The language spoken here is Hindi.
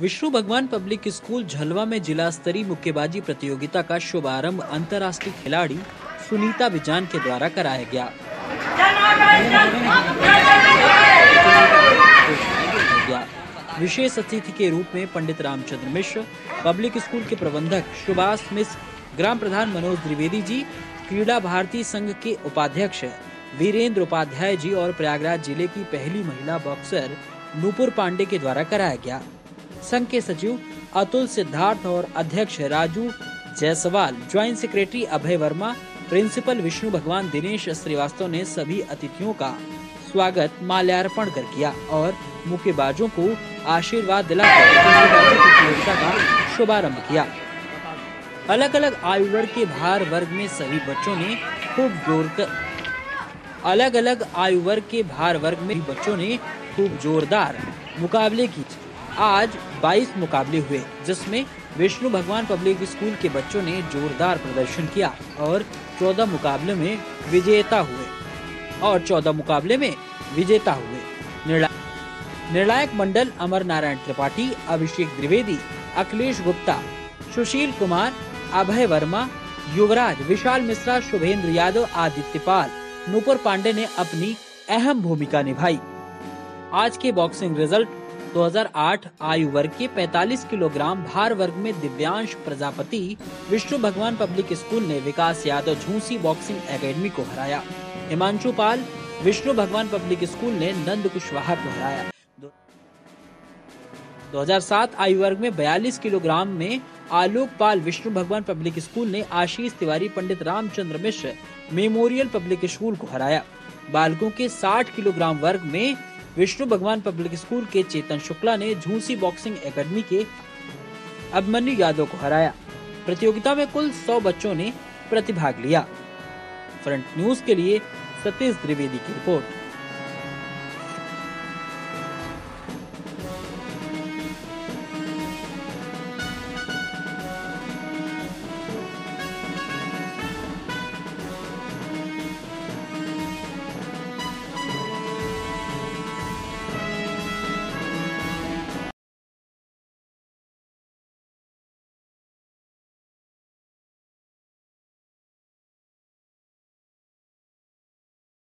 विष्णु भगवान पब्लिक स्कूल झलवा में जिला स्तरीय मुक्केबाजी प्रतियोगिता का शुभारंभ अंतर्राष्ट्रीय खिलाड़ी सुनीता बिजान के द्वारा कराया गया। विशेष अतिथि के रूप में पंडित रामचंद्र मिश्र, पब्लिक स्कूल के प्रबंधक सुभाष मिश्र, ग्राम प्रधान मनोज द्विवेदी जी, क्रीड़ा भारती संघ के उपाध्यक्ष वीरेंद्र उपाध्याय जी और प्रयागराज ज़िले की पहली महिला बॉक्सर नूपुर पांडे के द्वारा कराया गया। संघ के सचिव अतुल सिद्धार्थ और अध्यक्ष Raju Jaiswal joint secretary Abhay Verma principal Vishnu Bhagwan Dinesh Shrivastava ने सभी अतिथियों का स्वागत, माल्यार्पण कर किया और मुक्केबाजों को आशीर्वाद दिलाकर का शुभारंभ किया। अलग अलग आयु वर्ग के भार वर्ग में सभी बच्चों ने खूब ज़ोर अलग अलग आयु वर्ग के भार वर्ग में बच्चों ने खूब जोरदार मुकाबले की आज 22 मुकाबले हुए, जिसमें विष्णु भगवान पब्लिक स्कूल के बच्चों ने जोरदार प्रदर्शन किया और 14 मुकाबले में विजेता हुए। और 14 मुकाबले में विजेता हुए। निर्णायक मंडल अमर नारायण त्रिपाठी, अभिषेक द्विवेदी, अखिलेश गुप्ता, सुशील कुमार, अभय वर्मा, युवराज, विशाल मिश्रा, शुभेंद्र यादव, आदित्य पाल, नूपुर पांडे ने अपनी अहम भूमिका निभाई। आज के बॉक्सिंग रिज़ल्ट 2008 आयु वर्ग के 45 किलोग्राम भार वर्ग में दिव्यांश प्रजापति विष्णु भगवान पब्लिक स्कूल ने विकास यादव झूसी बॉक्सिंग एकेडमी को हराया। हिमांशु पाल, विष्णु भगवान पब्लिक स्कूल ने नंद कुशवाहा को हराया। 2007 आयु वर्ग में 42 किलोग्राम में आलोक पाल, विष्णु भगवान पब्लिक स्कूल ने Ashish Tiwari, Pandit Ramchandra Mishra memorial public school को हराया। बालकों के 60 किलोग्राम वर्ग में विष्णु भगवान पब्लिक स्कूल के चेतन शुक्ला ने झूसी बॉक्सिंग एकेडमी के अभिमन्यु यादव को हराया। प्रतियोगिता में कुल 100 बच्चों ने प्रतिभाग लिया। फ्रंट न्यूज़ के लिए सतीश द्विवेदी की रिपोर्ट।